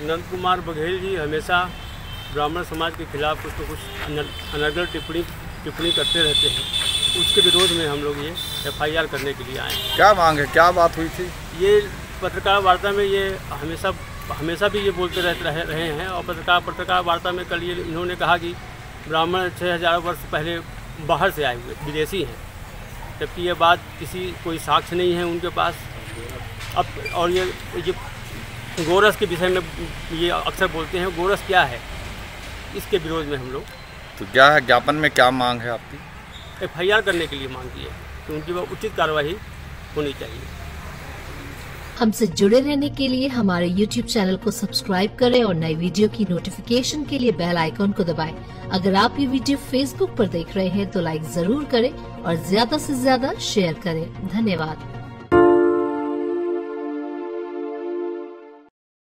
नंद कुमार बघेल जी हमेशा ब्राह्मण समाज के खिलाफ कुछ न कुछ अनर- अनर्गल टिप्पणी टिप्पणी करते रहते हैं। उसके विरोध में हम लोग ये एफआईआर करने के लिए आए क्या मांग है? क्या बात हुई थी? ये पत्रकार वार्ता में ये हमेशा हमेशा भी ये बोलते रहते रहे, रहे हैं और पत्रकार पत्रकार वार्ता में कल ये इन्होंने कहा कि ब्राह्मण छः हज़ार वर्ष पहले बाहर से आए हुए विदेशी हैं। जबकि ये बात किसी कोई साक्ष्य नहीं है उनके पास। अब और ये ये गोरस के विषय में ये अक्सर बोलते हैं गोरस क्या है? इसके विरोध में हम लोग। तो क्या है ज्ञापन में क्या मांग है आपकी? एफआईआर करने के लिए मांग की है कि उनकी वह उचित कार्रवाई होनी चाहिए। हमसे जुड़े रहने के लिए हमारे YouTube चैनल को सब्सक्राइब करें और नई वीडियो की नोटिफिकेशन के लिए बेल आइकॉन को दबाएँ। अगर आप ये वीडियो Facebook पर देख रहे हैं तो लाइक ज़रूर करें और ज़्यादा से ज़्यादा शेयर करें। धन्यवाद।